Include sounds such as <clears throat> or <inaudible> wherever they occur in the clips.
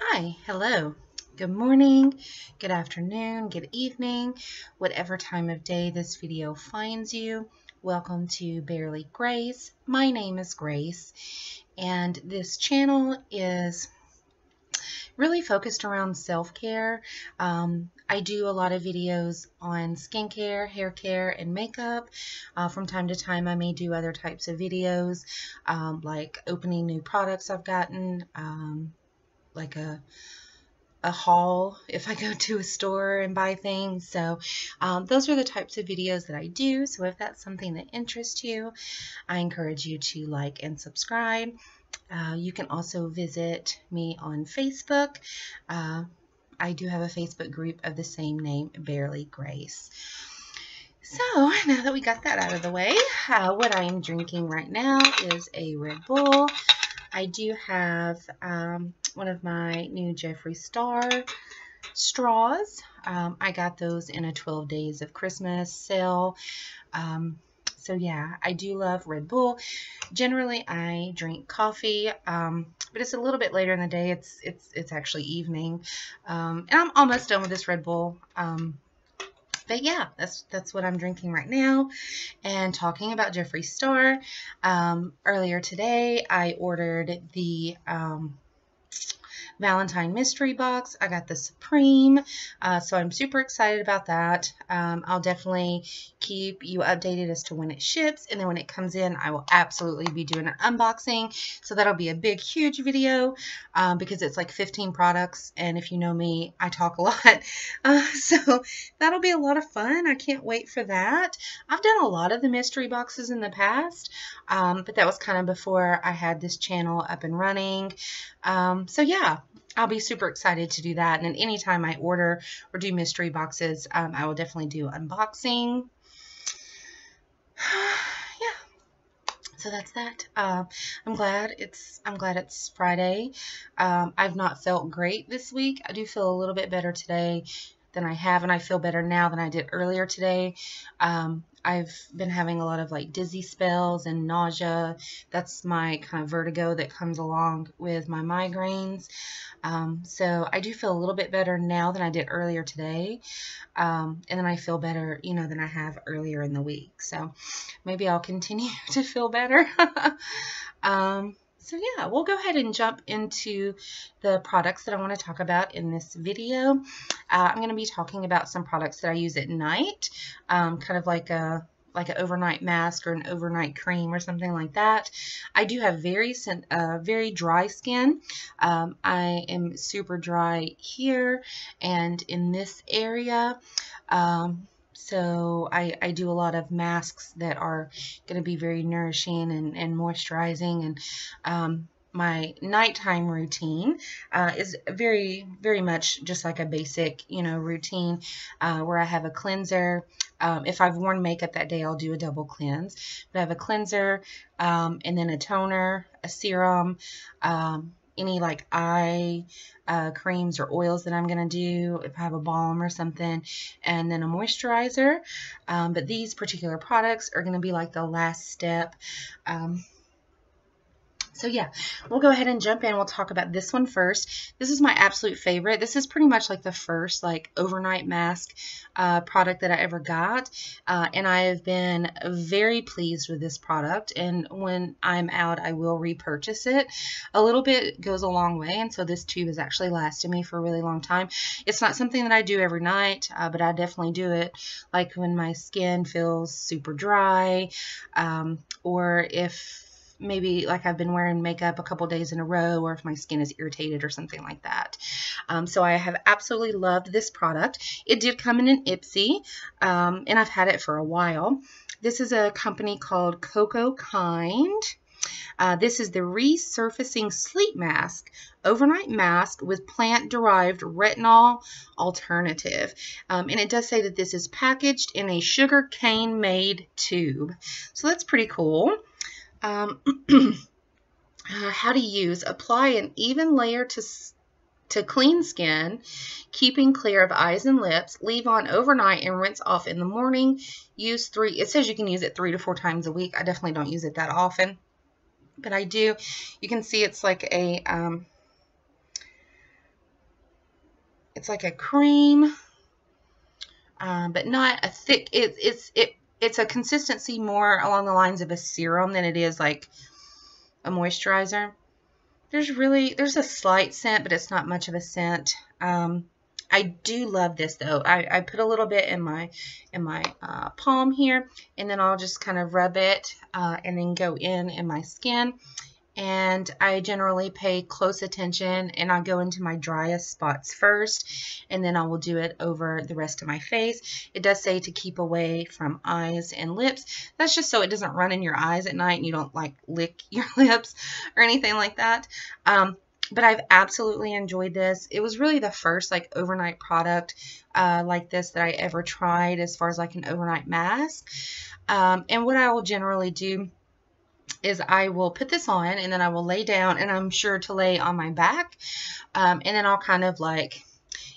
Hi, hello. Good morning, good afternoon, good evening, whatever time of day this video finds you. Welcome to Barely Grace. My name is Grace, and this channel is really focused around self-care. Um, I do a lot of videos on skincare, hair care, and makeup. Uh, from time to time, I may do other types of videos, um, like opening new products I've gotten, um, like a a haul if I <laughs> go to a store and buy things. So um, those are the types of videos that I do. So if that's something that interests you, I encourage you to like and subscribe. Uh, you can also visit me on Facebook. Uh, I do have a Facebook group of the same name, Barely Grace. So now that we got that out of the way, uh, what I'm drinking right now is a Red Bull. I do have um, one of my new Jeffree Star straws. Um, I got those in a 12 Days of Christmas sale. Um, so yeah, I do love Red Bull. Generally, I drink coffee, um, but it's a little bit later in the day. It's it's it's actually evening, um, and I'm almost done with this Red Bull. Um, but yeah, that's that's what I'm drinking right now. And talking about Jeffree Star, um, earlier today I ordered the um, Valentine Mystery Box. I got the Supreme, uh, so I'm super excited about that. Um, I'll definitely keep you updated as to when it ships, and then when it comes in, I will absolutely be doing an unboxing. So that'll be a big, huge video um, because it's like 15 products, and if you know me, I talk a <laughs> lot. Uh, so that'll be a lot of fun. I can't wait for that. I've done a lot of the mystery boxes in the past, um, but that was kind of before I had this channel up and running. Um, so yeah, I'll be super excited to do that. And then anytime I order or do mystery boxes, um, I will definitely do unboxing. <sighs> yeah. So that's that. Uh, I'm glad it's I'm glad it's Friday. Um, I've not felt great this week. I do feel a little bit better today than I have, and I feel better now than I did earlier today. Um, I've been having a lot of like dizzy spells and nausea. That's my kind of vertigo that comes along with my migraines. Um, so I do feel a little bit better now than I did earlier today. Um, and then I feel better, you know, than I have earlier in the week. So maybe I'll continue <laughs> to feel better. <laughs> um, so yeah, we'll go ahead and jump into the products that I want to talk about in this video. Uh, I'm going to be talking about some products that I use at night, um, kind of like a like an overnight mask or an overnight cream or something like that. I do have very uh, very dry skin. Um, I am super dry here and in this area. Um, so I, I do a lot of masks that are going to be very nourishing and, and moisturizing. And um, my nighttime routine uh, is very, very much just like a basic, you know, routine uh, where I have a cleanser. Um, if I've worn makeup that day, I'll do a double cleanse. But I have a cleanser um, and then a toner, a serum, um, any like eye uh, creams or oils that I'm going to do, if I have a balm or something, and then a moisturizer. Um, but these particular products are going to be like the last step. Um, so yeah, we'll go ahead and jump in. We'll talk about this one first. This is my absolute favorite. This is pretty much like the first like overnight mask uh, product that I ever got. Uh, and I have been very pleased with this product. And when I'm out, I will repurchase it. A little bit goes a long way. And so this tube has actually lasted me for a really long time. It's not something that I do every night, uh, but I definitely do it like when my skin feels super dry um, or if maybe like I've been wearing makeup a couple days in a row or if my skin is irritated or something like that. Um, so I have absolutely loved this product. It did come in an Ipsy um, and I've had it for a while. This is a company called CocoKind. Uh, this is the Resurfacing Sleep Mask, overnight mask with plant-derived retinol alternative. Um, and it does say that this is packaged in a sugar cane made tube. So that's pretty cool. Um, <clears throat> uh, how to use. Apply an even layer to to clean skin, keeping clear of eyes and lips. Leave on overnight and rinse off in the morning. Use three, it says you can use it three to four times a week. I definitely don't use it that often, but I do. You can see it's like a, um, it's like a cream, um, but not a thick. It, it's it it's a consistency more along the lines of a serum than it is like a moisturizer. There's really there's a slight scent, but it's not much of a scent. Um, I do love this though. I, I put a little bit in my in my uh, palm here, and then I'll just kind of rub it uh, and then go in in my skin and I generally pay close attention and I'll go into my driest spots first and then I will do it over the rest of my face. It does say to keep away from eyes and lips. That's just so it doesn't run in your eyes at night and you don't like lick <laughs> your lips or anything like that. Um, but I've absolutely enjoyed this. It was really the first like overnight product uh, like this that I ever tried as far as like an overnight mask. Um, and what I will generally do is I will put this on and then I will lay down and I'm sure to lay on my back. Um, and then I'll kind of like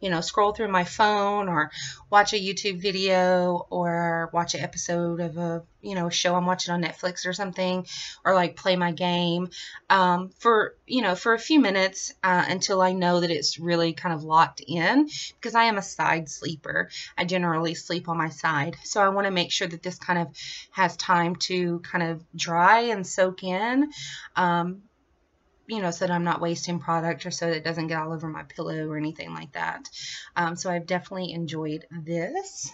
you know, scroll through my phone or watch a YouTube video or watch an episode of a, you know, show I'm watching on Netflix or something, or like play my game um, for, you know, for a few minutes uh, until I know that it's really kind of locked in because I am a side sleeper. I generally sleep on my side. So I want to make sure that this kind of has time to kind of dry and soak in. Um, you know, so that I'm not wasting product or so that it doesn't get all over my pillow or anything like that. Um, so I've definitely enjoyed this.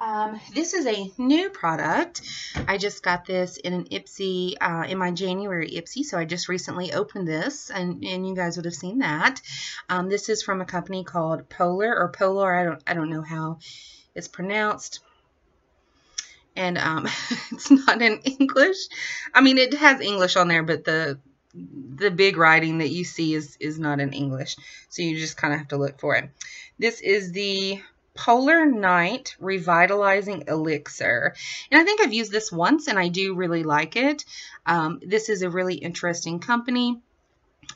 Um, this is a new product. I just got this in an Ipsy, uh, in my January Ipsy, so I just recently opened this, and, and you guys would have seen that. Um, this is from a company called Polaar, or Polaar, I don't, I don't know how it's pronounced and um, <laughs> it's not in English. I mean, it has English on there, but the the big writing that you see is is not in English, so you just kind of have to look for it. This is the Polar Night Revitalizing Elixir. And I think I've used this once and I do really like it. Um, this is a really interesting company.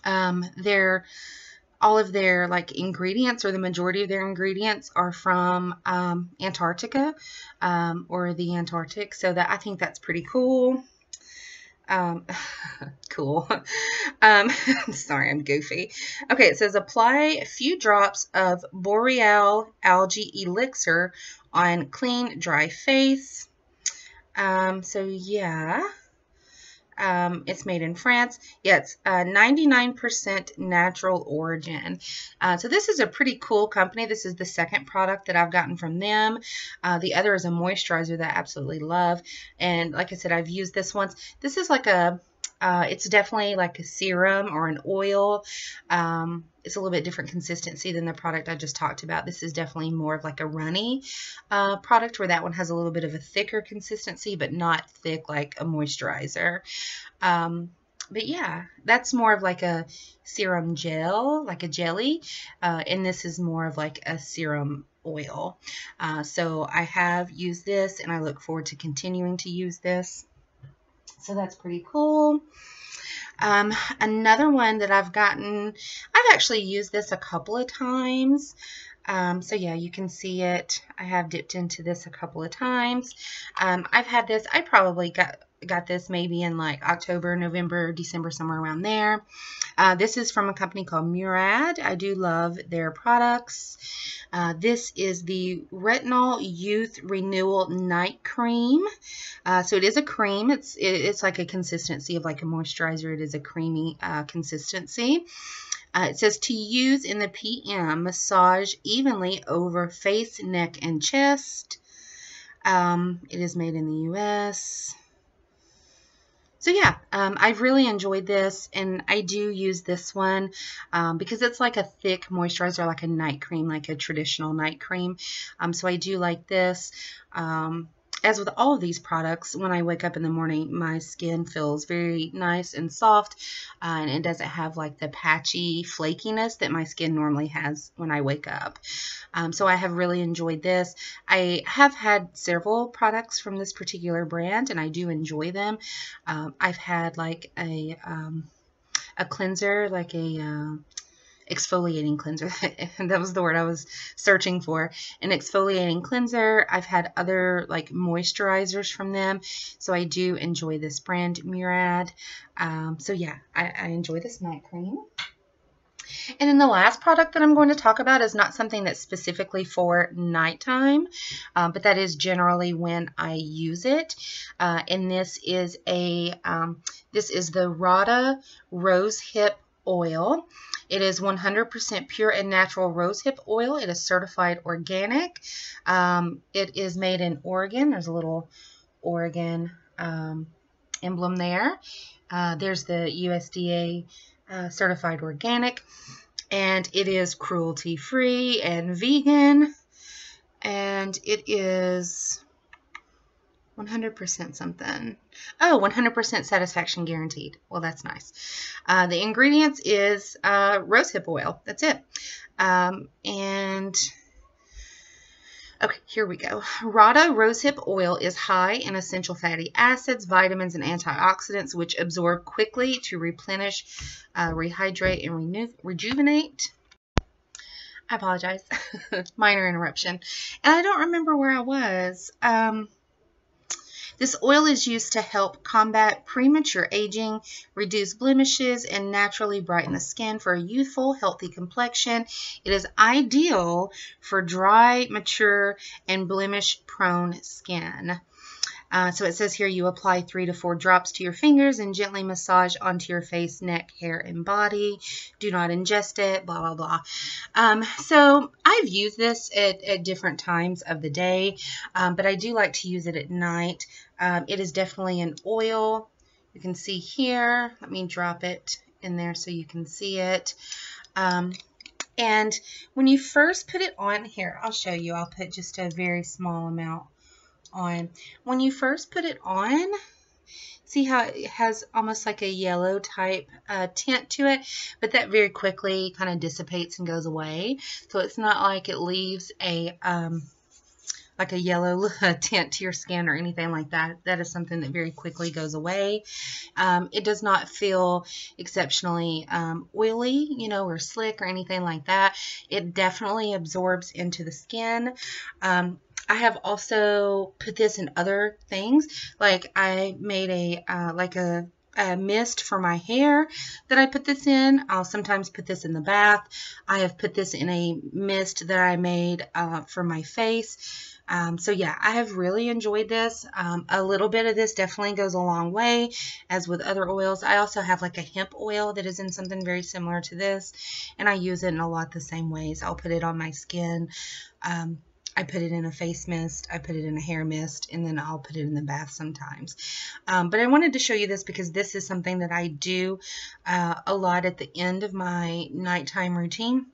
Um, they're all of their like ingredients or the majority of their ingredients are from um, Antarctica um, or the Antarctic. So that I think that's pretty cool. Um, <laughs> cool. <laughs> Um, <laughs> sorry, I'm goofy. Okay, it says apply a few drops of Boreal Algae Elixir on clean, dry face. Um, so yeah. Um, it's made in France. Yeah, it's 99% uh, natural origin. Uh, so this is a pretty cool company. This is the second product that I've gotten from them. Uh, the other is a moisturizer that I absolutely love. And like I said, I've used this once. This is like a uh, it's definitely like a serum or an oil. Um, it's a little bit different consistency than the product I just talked about. This is definitely more of like a runny uh, product where that one has a little bit of a thicker consistency, but not thick like a moisturizer. Um, but yeah, that's more of like a serum gel, like a jelly. Uh, and this is more of like a serum oil. Uh, so I have used this and I look forward to continuing to use this. So that's pretty cool. Um, another one that I've gotten, I've actually used this a couple of times. Um, so yeah, you can see it. I have dipped into this a couple of times. Um, I've had this, I probably got got this maybe in like October, November, December, somewhere around there. Uh, this is from a company called Murad. I do love their products. Uh, this is the Retinol Youth Renewal Night Cream. Uh, so it is a cream. It's it, it's like a consistency of like a moisturizer. It is a creamy uh, consistency. Uh, it says to use in the PM, massage evenly over face, neck, and chest. Um, it is made in the U.S. So yeah, um, I've really enjoyed this, and I do use this one um, because it's like a thick moisturizer, like a night cream, like a traditional night cream. Um, so I do like this. Um, as with all of these products, when I wake up in the morning, my skin feels very nice and soft, uh, and it doesn't have like the patchy flakiness that my skin normally has when I wake up. Um, so I have really enjoyed this. I have had several products from this particular brand, and I do enjoy them. Um, I've had like a um, a cleanser, like a uh, exfoliating cleanser. <laughs> that was the word I was searching for. An exfoliating cleanser. I've had other like moisturizers from them. So I do enjoy this brand, Murad. Um, so yeah, I, I enjoy this night cream. And then the last product that I'm going to talk about is not something that's specifically for nighttime, um, but that is generally when I use it. Uh, and this is a um, this is the Radha Rose Hip Oil. It is 100% pure and natural rosehip oil. It is certified organic. Um, it is made in Oregon. There's a little Oregon um, emblem there. Uh, there's the USDA uh, certified organic. And it is cruelty free and vegan. And it is 100% something. Oh, 100% satisfaction guaranteed. Well, that's nice. Uh, the ingredients is uh, rosehip oil. That's it. Um, and okay, here we go. Radha rosehip oil is high in essential fatty acids, vitamins, and antioxidants, which absorb quickly to replenish, uh, rehydrate, and renew rejuvenate. I apologize. <laughs> Minor interruption. And I don't remember where I was. Um, this oil is used to help combat premature aging, reduce blemishes, and naturally brighten the skin for a youthful, healthy complexion. It is ideal for dry, mature, and blemish prone skin. Uh, so it says here you apply three to four drops to your fingers and gently massage onto your face, neck, hair, and body. Do not ingest it, blah, blah, blah. Um, so I've used this at, at, different times of the day, um, but I do like to use it at night. Um, it is definitely an oil. You can see here. Let me drop it in there so you can see it. Um, and when you first put it on here, I'll show you. I'll put just a very small amount on. When you first put it on, see how it has almost like a yellow type uh, tint to it, but that very quickly kind of dissipates and goes away. So it's not like it leaves a um, like a yellow tint to your skin or anything like that. That is something that very quickly goes away. Um, it does not feel exceptionally um, oily, you know, or slick or anything like that. It definitely absorbs into the skin. Um, I have also put this in other things. Like I made a uh, like a, mist for my hair that I put this in. I'll sometimes put this in the bath. I have put this in a mist that I made uh, for my face. Um, so yeah, I have really enjoyed this. Um, a little bit of this definitely goes a long way, as with other oils. I also have like a hemp oil that is in something very similar to this, and I use it in a lot the same ways. I'll put it on my skin. Um, I put it in a face mist, I put it in a hair mist, and then I'll put it in the bath sometimes. Um, but I wanted to show you this because this is something that I do uh, a lot at the end of my nighttime routine.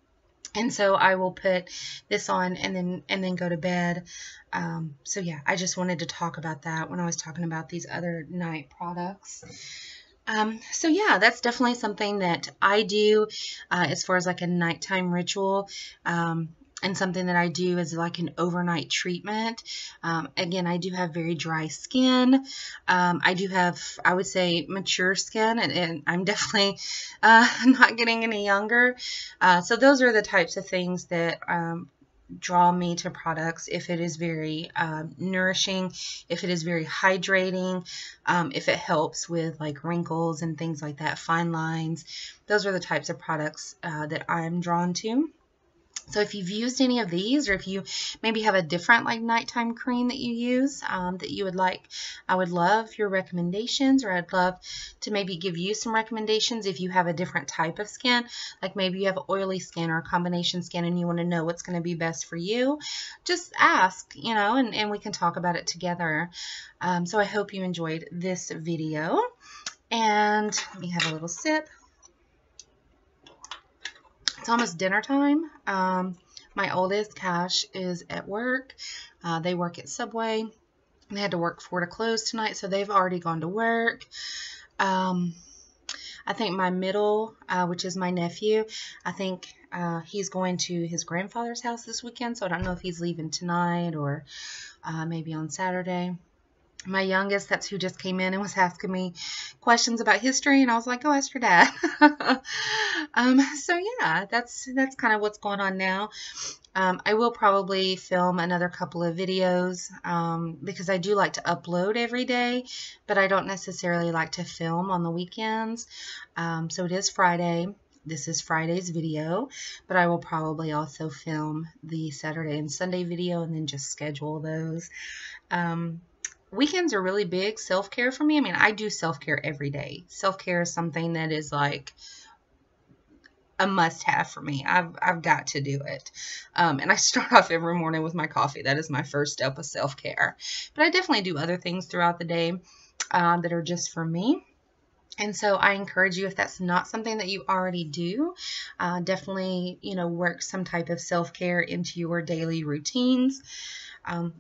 And so I will put this on and then and then go to bed. Um, so yeah, I just wanted to talk about that when I was talking about these other night products. Um, so yeah, that's definitely something that I do uh, as far as like a nighttime ritual. Um, and something that I do is like an overnight treatment. Um, again, I do have very dry skin. Um, I do have, I would say, mature skin, and, and I'm <laughs> definitely uh, not getting any younger. Uh, so those are the types of things that um, draw me to products if it is very uh, nourishing, if it is very hydrating, um, if it helps with like wrinkles and things like that, fine lines. Those are the types of products uh, that I'm drawn to. So if you've used any of these or if you maybe have a different like nighttime cream that you use um, that you would like, I would love your recommendations or I'd love to maybe give you some recommendations if you have a different type of skin. Like maybe you have oily skin or a combination skin and you want to know what's going to be best for you. Just ask, you know, and, and we can talk about it together. Um, so I hope you enjoyed this video. And let me have a little sip. It's almost dinner time. Um, my oldest, Cash, is at work. Uh, they work at Subway. They had to work four to close tonight, so they've already gone to work. Um, I think my middle, uh, which is my nephew, I think uh, he's going to his grandfather's house this weekend, so I don't know if he's leaving tonight or uh, maybe on Saturday my youngest, that's who just came in and was asking me questions about history, and I was like, "Oh, ask your dad." <laughs> um, so yeah, that's that's kind of what's going on now. Um, I will probably film another couple of videos um, because I do like to upload every day, but I don't necessarily like to film on the weekends. Um, so it is Friday. this is Friday's video, but I will probably also film the Saturday and Sunday video and then just schedule those. Weekends are really big self care for me. I mean, I do self care every day. Self care is something that is like a must have for me. I've, I've got to do it. Um, and I <laughs> start off every morning with my coffee. That is my first step of self care. But I definitely do other things throughout the day uh, that are just for me. And so I encourage you, if that's not something that you already do, uh, definitely, you know, work some type of self care into your daily routines. Um,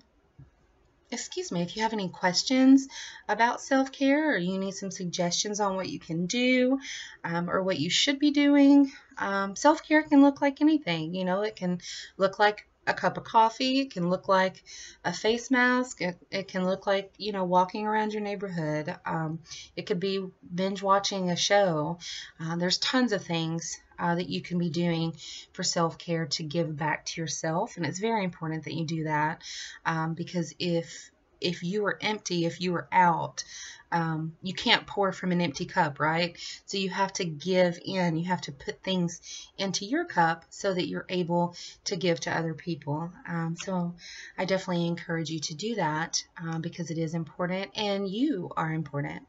excuse me, if you have any questions about self care or you need some suggestions on what you can do um, or what you should be doing, um, self care can look like anything. You know, it can look like a cup of coffee, can look like a face mask, it, it can look like, you know, walking around your neighborhood. Um, it could be binge watching a show. Uh, there's tons of things uh, that you can be doing for self care to give back to yourself. And it's very important that you do that um, because if if you are empty, if you are out, um, you can't pour from an empty cup, right? So you have to give in. You have to put things into your cup so that you're able to give to other people. Um, so I definitely encourage you to do that uh, because it is important and you are important.